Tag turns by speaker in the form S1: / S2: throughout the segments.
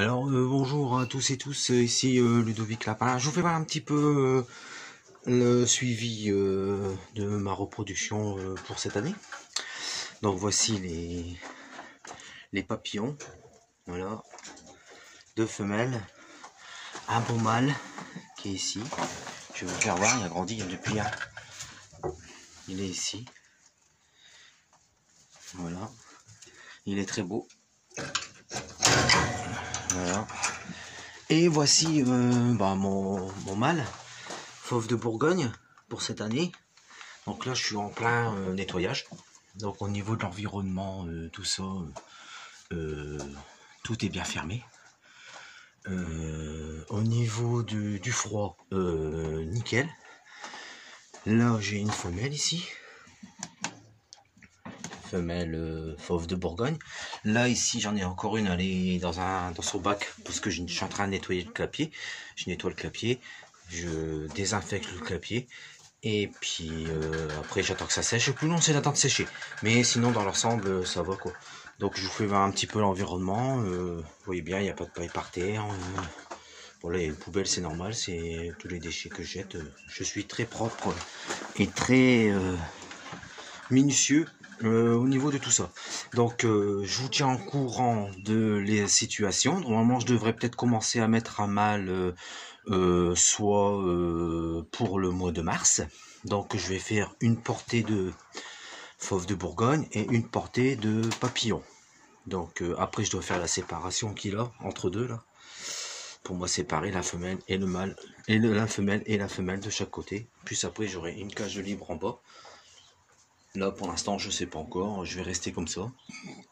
S1: Alors euh, bonjour à tous et tous, euh, ici euh, Ludovic Lapin. Je vous fais voir un petit peu le suivi de ma reproduction pour cette année. Donc voici les, papillons. Voilà. Deux femelles. Un beau mâle qui est ici. Je vais vous faire voir, il a grandi depuis un. Il est ici. Voilà. Il est très beau. Et voici euh, bah, mon, mon mâle, fauve de Bourgogne, pour cette année. Donc là, je suis en plein euh, nettoyage. Donc au niveau de l'environnement, euh, tout ça, tout est bien fermé. au niveau du froid, nickel. Là, j'ai une femelle ici femelle euh, fauve de Bourgogne. Là, ici, j'en ai encore une, elle est dans, un, dans son bac, parce que je suis en train de nettoyer le clapier. Je nettoie le clapier, je désinfecte le clapier, et puis euh, après, j'attends que ça sèche. Le plus long, c'est d'attendre sécher. Mais sinon, dans l'ensemble, ça va quoi. Donc, je vous fais un petit peu l'environnement. Euh, vous voyez bien, il n'y a pas de paille par terre. Voilà, il y a une poubelle, c'est normal, c'est tous les déchets que je jette. Je suis très propre et très minutieux euh, au niveau de tout ça. Donc euh, je vous tiens en courant de les situations. Normalement je devrais peut-être commencer à mettre un mal euh, soit pour le mois de mars. Donc je vais faire une portée de fauve de Bourgogne et une portée de papillon. Donc après je dois faire la séparation qu'il a entre deux là. Pour moi séparer la femelle et le mâle et la femelle et la femelle de chaque côté. Puis après j'aurai une cage libre en bas Là, pour l'instant, je sais pas encore. Je vais rester comme ça.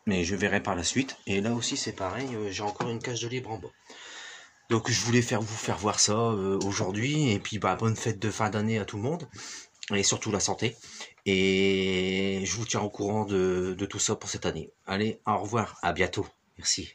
S1: Mais je verrai par la suite. Et là aussi, c'est pareil. Euh, j'ai encore une cage de libre en bas. Donc, je voulais faire vous faire voir ça euh, aujourd'hui. Et puis, bah, bonne fête de fin d'année à tout le monde. Et surtout la santé. Et je vous tiens au courant de, de tout ça pour cette année. Allez, au revoir. À bientôt. Merci.